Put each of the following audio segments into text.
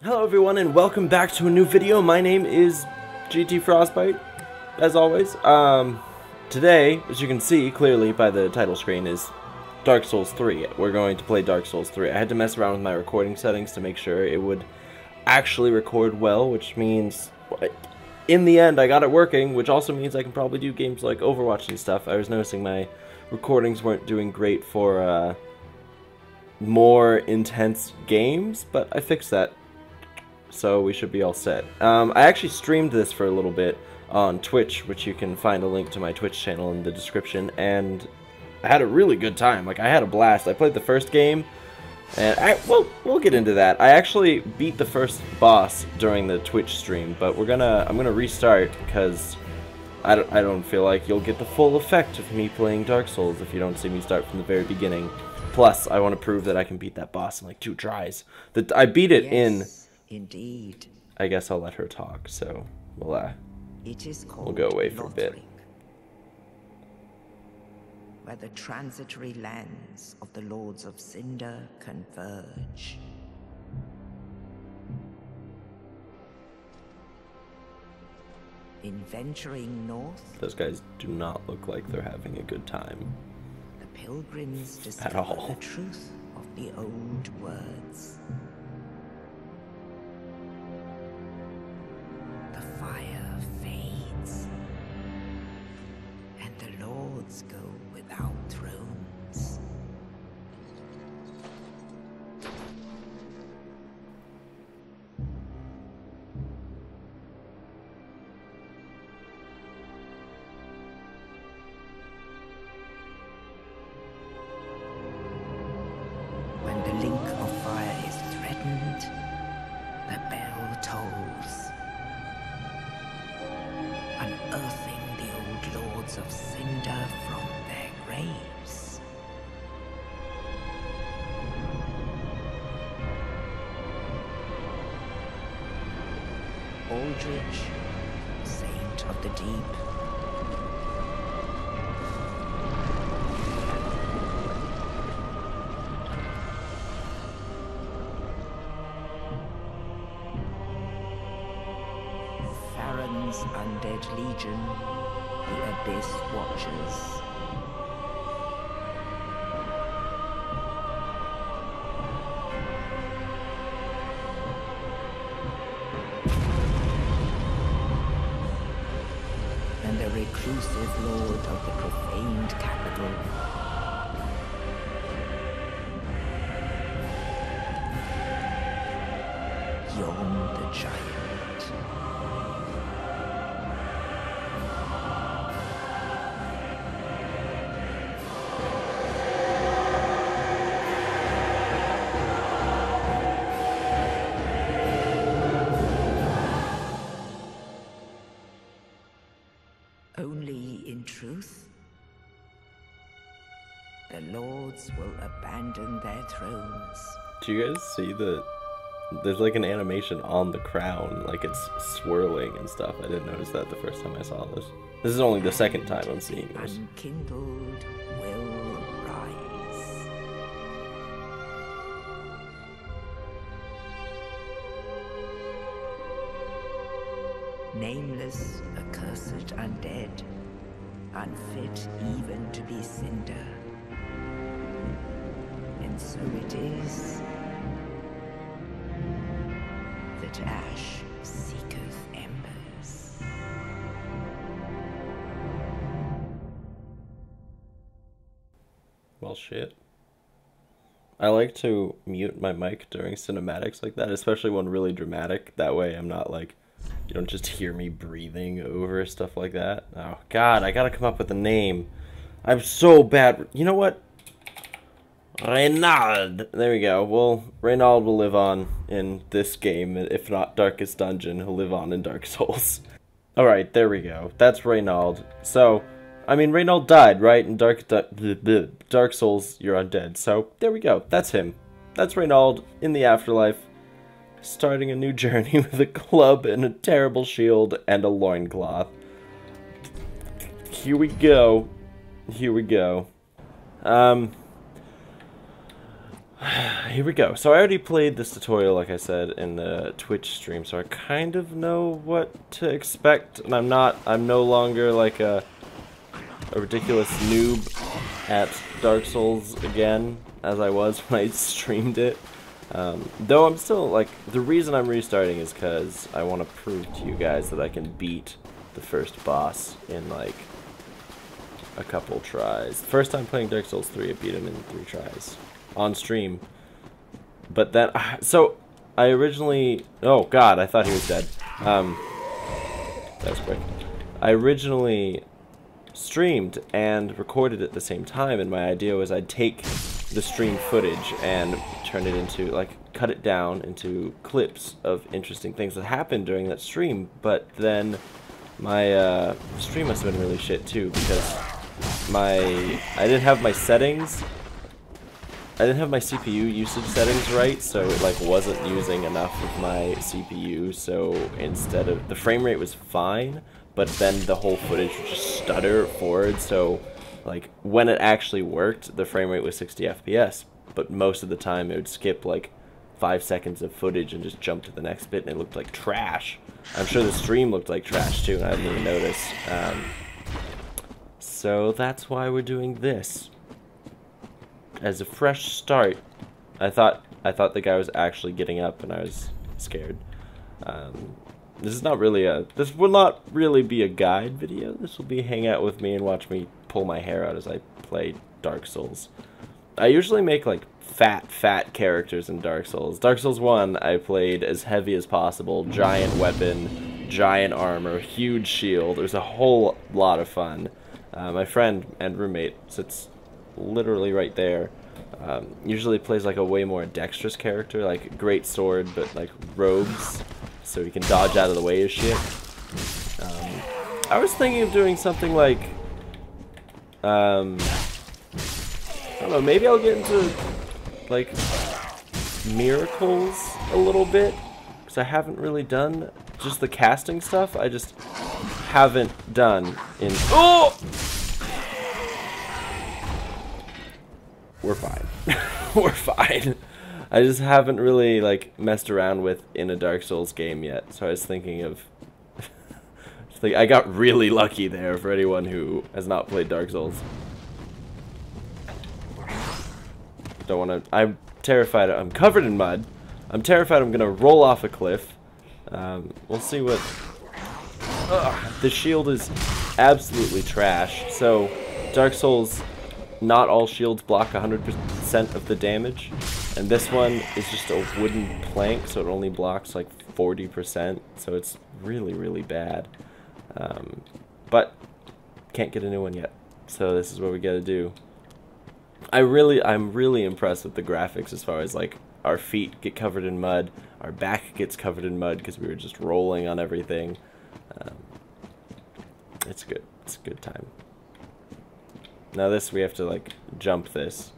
Hello everyone and welcome back to a new video. My name is GT Frostbite, as always. Um, today, as you can see clearly by the title screen, is Dark Souls 3. We're going to play Dark Souls 3. I had to mess around with my recording settings to make sure it would actually record well, which means in the end I got it working, which also means I can probably do games like Overwatch and stuff. I was noticing my recordings weren't doing great for uh, more intense games, but I fixed that so we should be all set. Um, I actually streamed this for a little bit on Twitch, which you can find a link to my Twitch channel in the description, and I had a really good time. Like, I had a blast. I played the first game, and I, well, we'll get into that. I actually beat the first boss during the Twitch stream, but we're gonna, I'm gonna restart, because I don't, I don't feel like you'll get the full effect of me playing Dark Souls if you don't see me start from the very beginning. Plus, I want to prove that I can beat that boss in like two tries. That I beat it yes. in Indeed. I guess I'll let her talk, so we'll, uh, it is called we'll go away for a bit. Where the transitory lands of the Lords of Cinder converge. In venturing north... Those guys do not look like they're having a good time. The pilgrims discover the truth of the old words. Saint of the deep. Farron's undead legion, the Abyss Watchers. Reclusive lord of the profaned capital. Yhorm the giant. Truth, the lords will abandon their thrones. Do you guys see the? There's like an animation on the crown, like it's swirling and stuff. I didn't notice that the first time I saw this. This is only the second time I'm seeing this. Unkindled will rise. Nameless, accursed undead, unfit even to be cinder. And so it is that ash seeketh embers. Well, shit. I like to mute my mic during cinematics like that, especially when really dramatic. That way I'm not like you don't just hear me breathing over stuff like that. Oh, God, I gotta come up with a name. I'm so bad. You know what? Reynald. There we go. Well, Reynald will live on in this game. If not Darkest Dungeon, he'll live on in Dark Souls. Alright, there we go. That's Reynald. So, I mean, Reynald died, right? In Dark, Dark Souls, you're undead. So, there we go. That's him. That's Reynald in the afterlife starting a new journey with a club and a terrible shield and a loincloth. Here we go. Here we go. Um, here we go. So I already played this tutorial, like I said, in the Twitch stream, so I kind of know what to expect, and I'm not, I'm no longer like a, a ridiculous noob at Dark Souls again, as I was when I streamed it. Um, though I'm still, like, the reason I'm restarting is because I want to prove to you guys that I can beat the first boss in, like, a couple tries. First time playing Dark Souls 3, I beat him in three tries. On stream. But then, so, I originally, oh god, I thought he was dead. Um, that was quick. I originally streamed and recorded at the same time, and my idea was I'd take the stream footage and turn it into, like, cut it down into clips of interesting things that happened during that stream, but then my uh, stream must have been really shit too, because my, I didn't have my settings, I didn't have my CPU usage settings right, so it, like, wasn't using enough of my CPU, so instead of, the frame rate was fine, but then the whole footage would just stutter forward, so like when it actually worked, the frame rate was 60 FPS, but most of the time it would skip like five seconds of footage and just jump to the next bit, and it looked like trash. I'm sure the stream looked like trash too, and I didn't even notice. Um, so that's why we're doing this. As a fresh start, I thought I thought the guy was actually getting up, and I was scared. Um, this is not really a this will not really be a guide video. This will be hang out with me and watch me pull my hair out as I play Dark Souls. I usually make like fat fat characters in Dark Souls. Dark Souls 1 I played as heavy as possible. Giant weapon giant armor huge shield. There's a whole lot of fun. Uh, my friend and roommate sits literally right there. Um, usually plays like a way more dexterous character like great sword but like robes so he can dodge out of the way of shit. Um, I was thinking of doing something like, um, I don't know, maybe I'll get into, like, miracles a little bit, because I haven't really done just the casting stuff, I just haven't done in, oh! We're fine. We're fine. I just haven't really like messed around with in a Dark Souls game yet. So I was thinking of like I got really lucky there for anyone who has not played Dark Souls. Don't want to. I'm terrified. I'm covered in mud. I'm terrified I'm gonna roll off a cliff. Um, we'll see what. Ugh, the shield is absolutely trash. So, Dark Souls, not all shields block 100% of the damage. And this one is just a wooden plank, so it only blocks like 40%, so it's really, really bad. Um, but can't get a new one yet, so this is what we gotta do. I really, I'm really impressed with the graphics as far as like our feet get covered in mud, our back gets covered in mud because we were just rolling on everything. Um, it's good. It's a good time. Now this, we have to like jump this.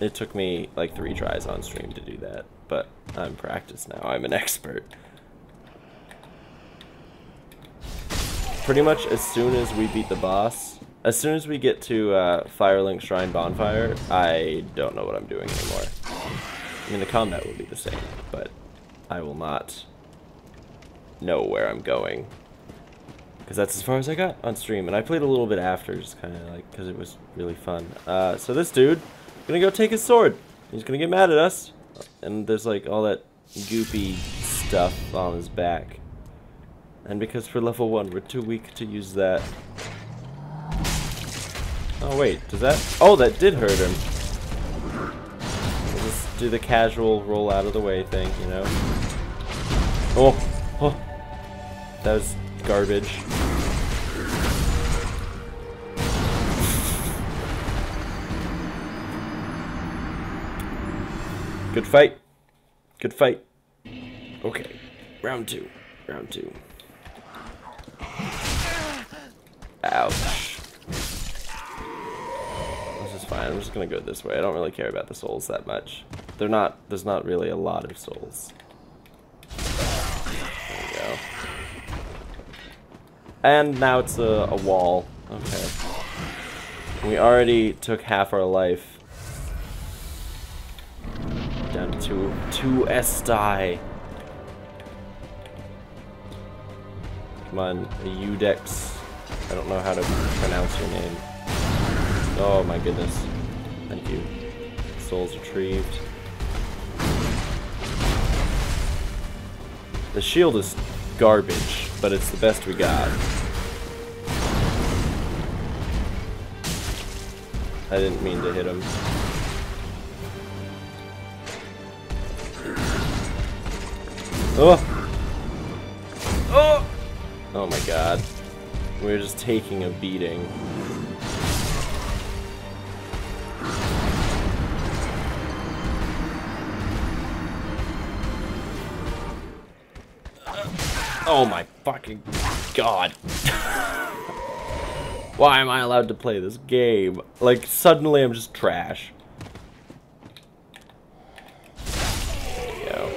It took me like three tries on stream to do that, but I'm practiced now. I'm an expert. Pretty much as soon as we beat the boss, as soon as we get to uh, Firelink Shrine Bonfire, I don't know what I'm doing anymore. I mean, the combat will be the same, but I will not know where I'm going. Because that's as far as I got on stream. And I played a little bit after, just kind of like, because it was really fun. Uh, so this dude gonna go take his sword. He's gonna get mad at us. And there's like all that goopy stuff on his back. And because for level 1, we're too weak to use that. Oh wait, does that... Oh, that did hurt him. We'll just do the casual roll out of the way thing, you know? Oh! Oh! That was garbage. Good fight. Good fight. Okay. Round two. Round two. Ouch. This is fine. I'm just gonna go this way. I don't really care about the souls that much. They're not, there's not really a lot of souls. There we go. And now it's a, a wall. Okay. We already took half our life to to Estai. Come on, Iudex. I don't know how to pronounce your name. Oh my goodness. Thank you. Souls retrieved. The shield is garbage, but it's the best we got. I didn't mean to hit him. Oh! Oh! Oh my god. We're just taking a beating. Oh my fucking god. Why am I allowed to play this game? Like, suddenly I'm just trash. There you go.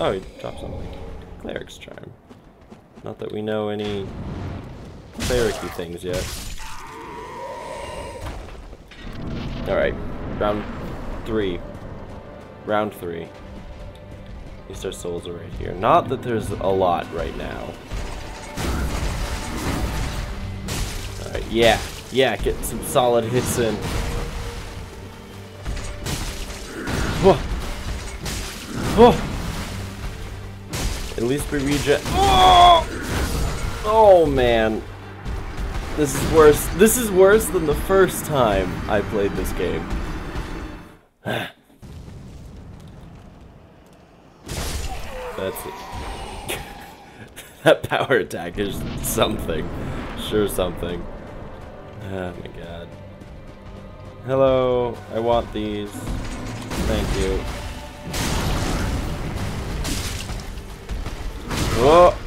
Oh, he dropped something. Cleric's Charm. Not that we know any clericy things yet. Alright, round three. Round three. These our souls are right here. Not that there's a lot right now. Alright, yeah. Yeah, get some solid hits in. Whoa. Whoa. At least we regen- Oh! Oh, man. This is worse. This is worse than the first time I played this game. That's it. that power attack is something. Sure something. Oh my god. Hello, I want these. Thank you. Oh!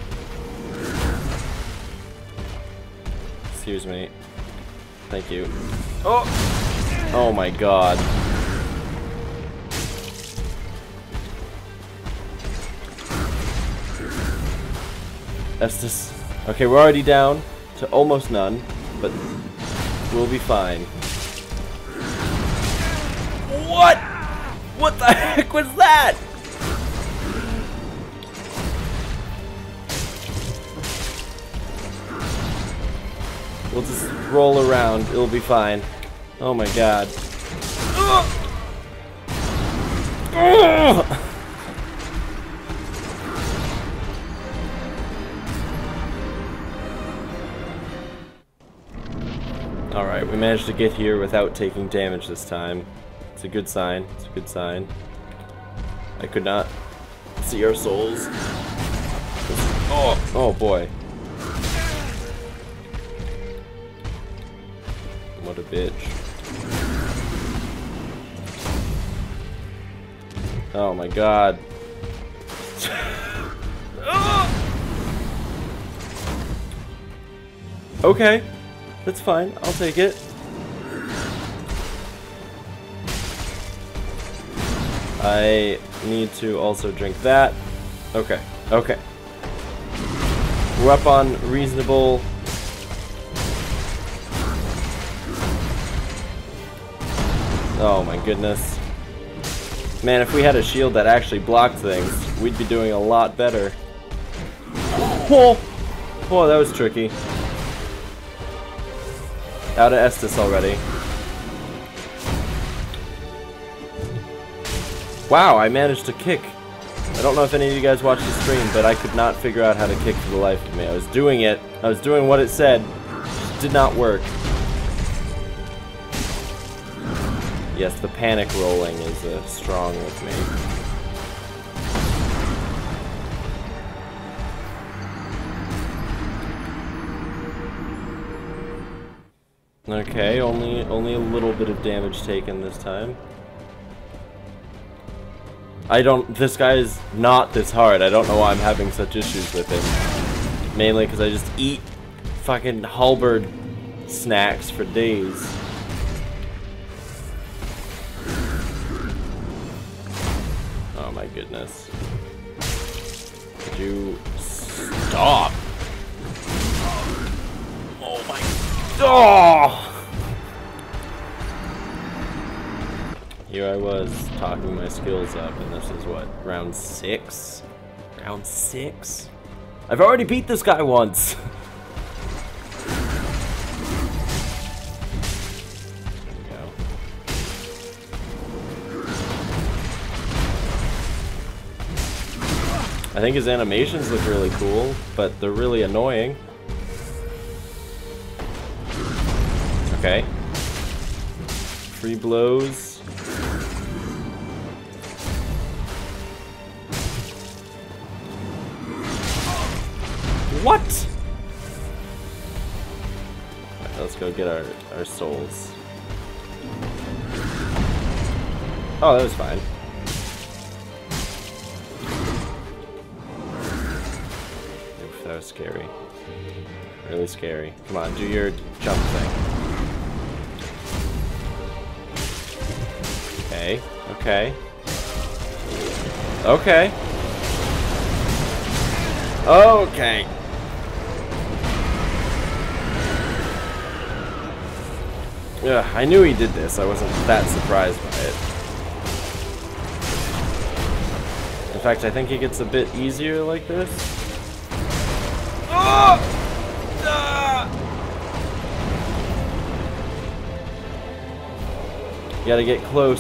Excuse me. Thank you. Oh! Oh my god. That's just... Okay, we're already down to almost none, but we'll be fine. What? What the heck was that? We'll just roll around. It'll be fine. Oh my god. Alright, we managed to get here without taking damage this time. It's a good sign. It's a good sign. I could not see our souls. Oh, oh boy. What a bitch. Oh my god. okay. That's fine. I'll take it. I need to also drink that. Okay. Okay. We're up on reasonable... Oh my goodness. Man, if we had a shield that actually blocked things, we'd be doing a lot better. Oh, oh that was tricky. Out of Estus already. Wow, I managed to kick. I don't know if any of you guys watched the stream, but I could not figure out how to kick for the life of me. I was doing it. I was doing what it said. Just did not work. Yes, the panic rolling is uh, strong with me. Okay, only only a little bit of damage taken this time. I don't, this guy is not this hard. I don't know why I'm having such issues with him. Mainly because I just eat fucking halberd snacks for days. My goodness. Could you stop? Oh my... Oh! here I was talking my skills up, and this is what, round six? Round six? I've already beat this guy once! I think his animations look really cool, but they're really annoying. Okay. Free blows. What? Right, let's go get our, our souls. Oh, that was fine. That was scary. Really scary. Come on, do your jump thing. Okay, okay. Okay. Okay. Yeah, I knew he did this. I wasn't that surprised by it. In fact, I think it gets a bit easier like this. Gotta get close.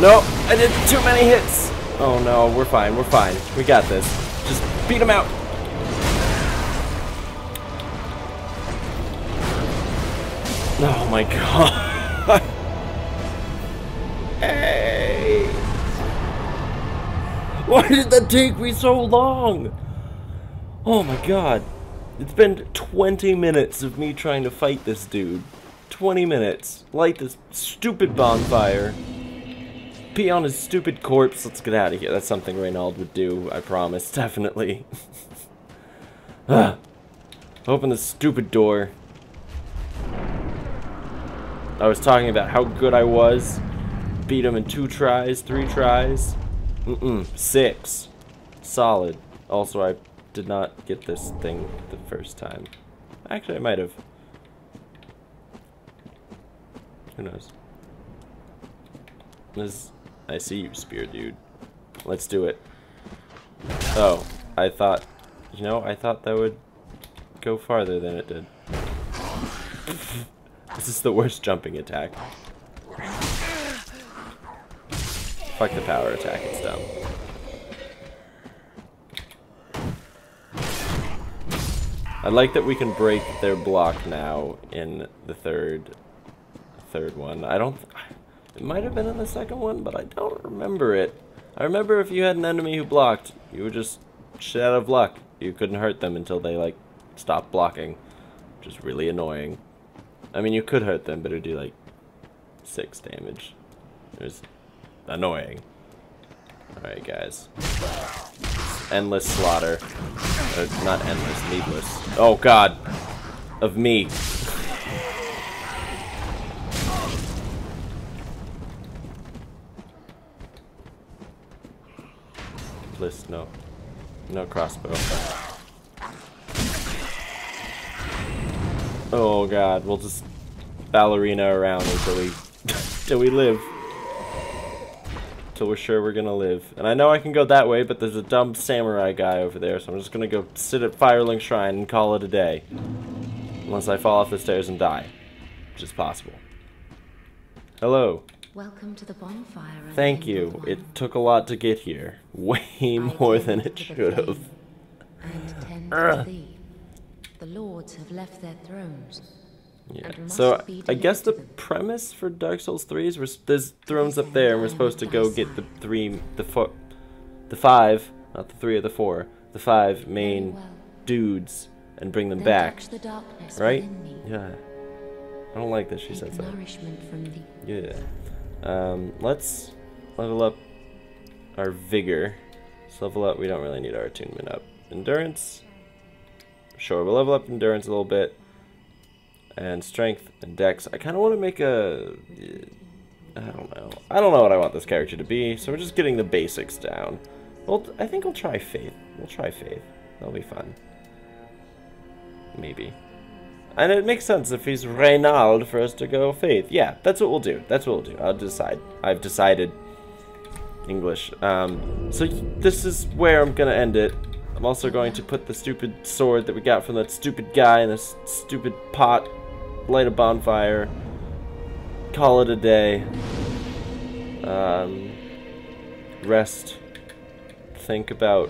No, I did too many hits. Oh no, we're fine, we're fine. We got this. Just beat him out. Oh my god. hey. Why did that take me so long? Oh my god. It's been 20 minutes of me trying to fight this dude. 20 minutes. Light this stupid bonfire. Pee on his stupid corpse. Let's get out of here. That's something Reynald would do, I promise. Definitely. Open the stupid door. I was talking about how good I was. Beat him in two tries, three tries. Mm-mm, six. Solid. Also, I did not get this thing the first time. Actually, I might have. Who knows? This, I see you, spear dude. Let's do it. Oh, I thought, you know, I thought that would go farther than it did. This is the worst jumping attack. Fuck the power attack, it's dumb. I like that we can break their block now in the third third one. I don't... It might have been in the second one, but I don't remember it. I remember if you had an enemy who blocked, you were just shit out of luck. You couldn't hurt them until they, like, stopped blocking. Which is really annoying. I mean, you could hurt them, but it would do, like, six damage. It was annoying. Alright, guys. Endless slaughter. Or, not endless, needless. Oh, God. Of me. Bliss, no. No crossbow. Oh god, we'll just ballerina around until we until we live. Until we're sure we're gonna live. And I know I can go that way, but there's a dumb samurai guy over there, so I'm just gonna go sit at Firelink Shrine and call it a day. Unless I fall off the stairs and die. Which is possible. Hello. Welcome to the bonfire. Thank you. It took a lot to get here. Way more than it should have. And tend to thee. The lords have left their thrones. Yeah. So I guess the delivered to them. premise for Dark Souls 3 is we're, there's thrones up there, and we're supposed to go get the three, the four, the five, not the three or the four, the five main dudes, and bring them back, touch the darkness right? Yeah. I don't like that she says that. nourishment from thee. Yeah. Um, let's level up our vigor. Let's level up. We don't really need our attunement up. Endurance. Sure, we'll level up endurance a little bit. And strength and dex. I kind of want to make a. I don't know. I don't know what I want this character to be, so we're just getting the basics down. Well, I think we'll try faith. We'll try faith. That'll be fun. Maybe. And it makes sense if he's Reynald for us to go Faith. Yeah, that's what we'll do. That's what we'll do. I'll decide. I've decided English. Um, so this is where I'm going to end it. I'm also going to put the stupid sword that we got from that stupid guy in this stupid pot, light a bonfire, call it a day, um, rest, think about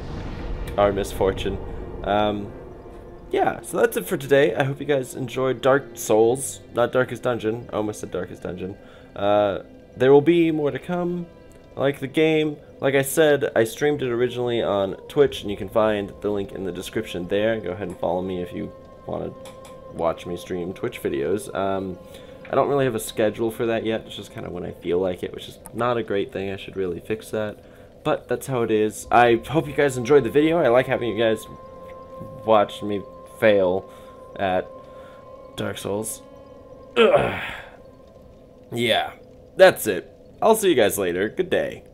our misfortune. Um, yeah, so that's it for today. I hope you guys enjoyed Dark Souls, not Darkest Dungeon. I almost said Darkest Dungeon. Uh, there will be more to come. I like the game. Like I said, I streamed it originally on Twitch, and you can find the link in the description there. Go ahead and follow me if you want to watch me stream Twitch videos. Um, I don't really have a schedule for that yet. It's just kind of when I feel like it, which is not a great thing. I should really fix that. But that's how it is. I hope you guys enjoyed the video. I like having you guys watch me fail at Dark Souls. Ugh. Yeah, that's it. I'll see you guys later. Good day.